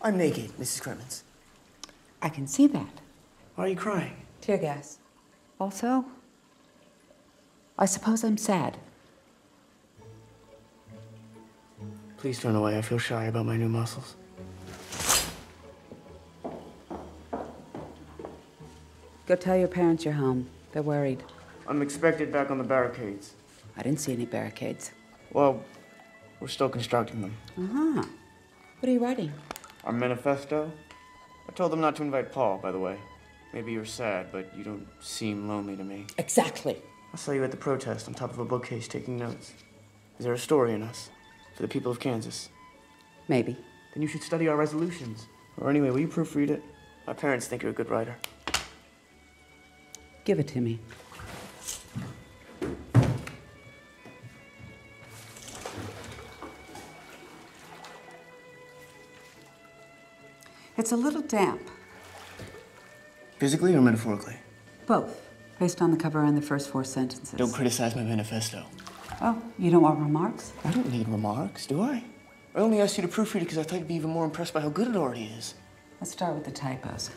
I'm naked, Mrs. Krementz. I can see that. Why are you crying? Tear gas. Also, I suppose I'm sad. Please turn away. I feel shy about my new muscles. Go tell your parents you're home. They're worried. I'm expected back on the barricades. I didn't see any barricades. Well, we're still constructing them. Uh huh. What are you writing? Our manifesto? I told them not to invite Paul, by the way. Maybe you're sad, but you don't seem lonely to me. Exactly. I saw you at the protest on top of a bookcase taking notes. Is there a story in us? For the people of Kansas? Maybe. Then you should study our resolutions. Or anyway, will you proofread it? My parents think you're a good writer. Give it to me. It's a little damp. Physically or metaphorically? Both, based on the cover and the first four sentences. Don't criticize my manifesto. Oh, you don't want remarks? I don't need remarks, do I? I only asked you to proofread it because I thought you'd be even more impressed by how good it already is. Let's start with the typos.